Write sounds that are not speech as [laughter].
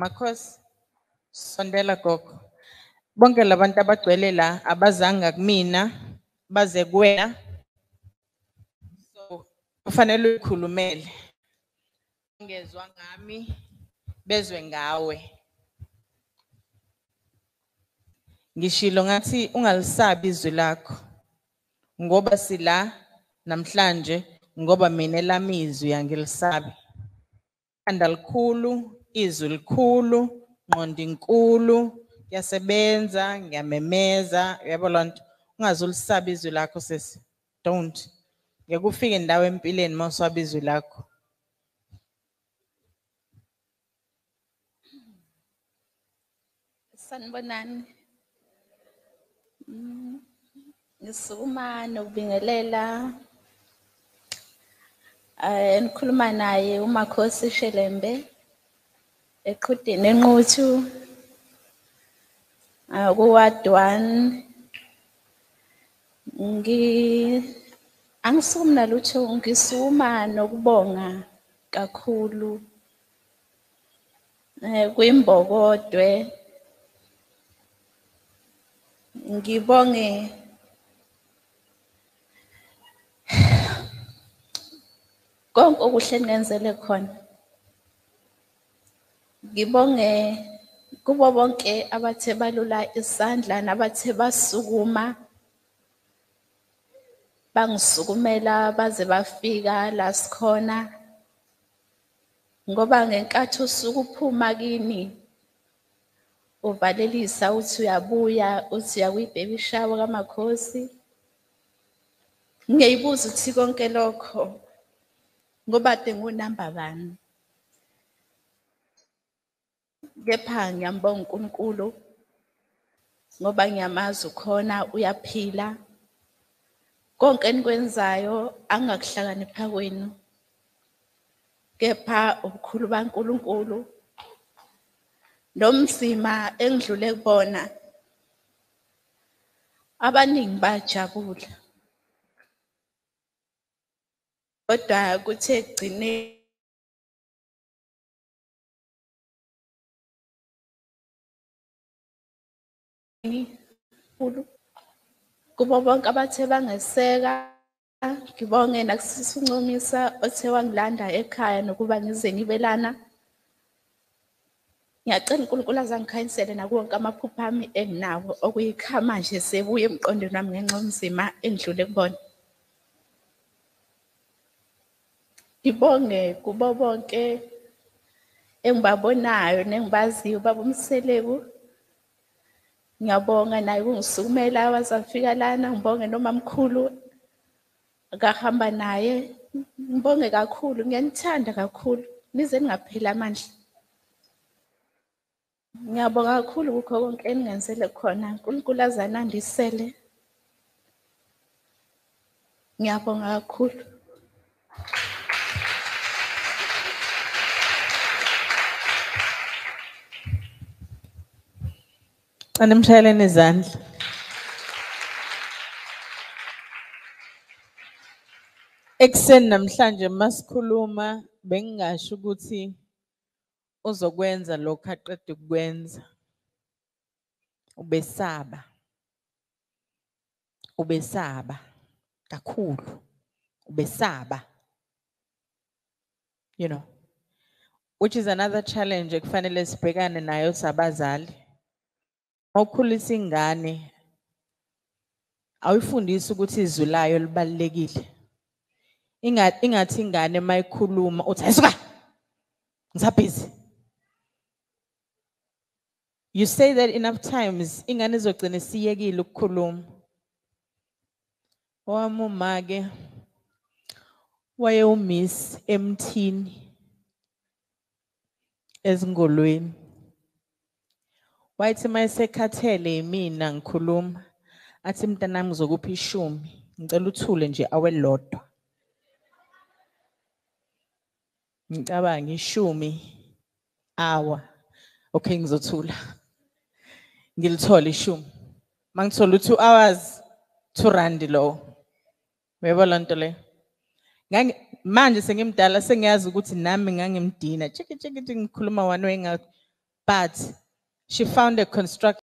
Makhosi, sondela gogo. Bonke labantu abagcwele la abazanga kumina baze kuwena. So kufanele uyikhulumele. Ngezwa ngami bezwe ngawe. Ngishilo ngathi ungalisabi izwi lakho. Ngoba sila namhlanje ngoba mina elami izwi angilisabi. Ikhanda likhulu, izwi likhulu, ngqondo inkulu, ngiyasebenza, ngiyamemeza, yabo lonto. Ungaze ulisaba izwi lakho sisi. Don't. Ngeke ufike ndawo empilweni mawusaba izwi lakho. Sanibonani. Mm, Ngisukuma nokubingelela eh nikhuluma naye uMakhosi Shelembe eqhudini enquthu ah, kuward 1 ngi angisukumi nalutho ngisuma nokubonga kakhulu eh kwimbokodwe ngibonge [sighs] konke okuhle eningenzele khona. Ngibonge kubo bonke abathe balula isandla nabathe basukuma. Bangisukumela baze bafika la sikhona. Ngoba ngenkathi usuku uphuma kini uvalelisa uthi uyabuya uthi uyakwi-baby shower kamakhosi. Ngiyayibuza ukuthi konke lokho ngoba de ngunamba bani kepha ngiyambonga uNkulunkulu ngoba ngiyamazi ukhona uyaphila. Konke enikwenzayo angakuhlakanipha kwenu kepha ubukhulu baNkulunkulu nomzima engidlule kubona abaningi bajabula. Kodwa kuthe gcine kubo bonke abathe bangeseka ngibonge nakusisi uncumisa othe wangilanda ekhaya nokuba ngize ngibe lana ngiyacela uNkulunkulu azangikhanyisele nakuwo wonke amaphupho ami enginawo okuyikhama nje sebuye emqondweni wami ngenxa yomzima engidlule kubona. Ngibonge kubo bonke engibabonayo nengibaziyo baba umselebu ngiyabonga naye kungisukumela wazafika lana ngibonge nomamkhulu akahamba naye. Ngibonge kakhulu ngiyanithanda kakhulu. Nize ningapheli amandla. Ngiyabonga kakhulu kukho konke eningenzele khona. uNkulunkulu azanandisele ngiyabonga kakhulu. Animshayeleni izandla. Ekseni namhlanje masikhuluma bengingasho ukuthi uzokwenza lokho aqeda ukwenza. Ubesaba. Ubesaba kakhulu. Ubesaba. You know. Which is another challenge ekufanele sibhekane nayo sabazali. Mawukhulisa ingane awuyifundisi ukuthi izwi layo libalekile. Ingathi ingathi ingane mayikhuluma uthi ayisuka. Ngisabhizi. You say that enough times ingane izogcina isiyekile ukukhuluma. Owami uma ke waye umiss emthini ezingolweni. Wayethi mayesekhathele yimina ngikhuluma athi mntanami ngizokupha ishumi ngicela uthule nje awelodwa. Ngicabanga ishumi hour okay ngizothula. Ngilithola ishumi. Mangithola u2 hours 2 rand lo. Uyabo lonto le. Ngangi manje sengimdala sengiyazi ukuthi nami ngangimdina. Chiki chiki ngikhuluma one way ngathi but she found a construction